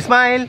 Smile.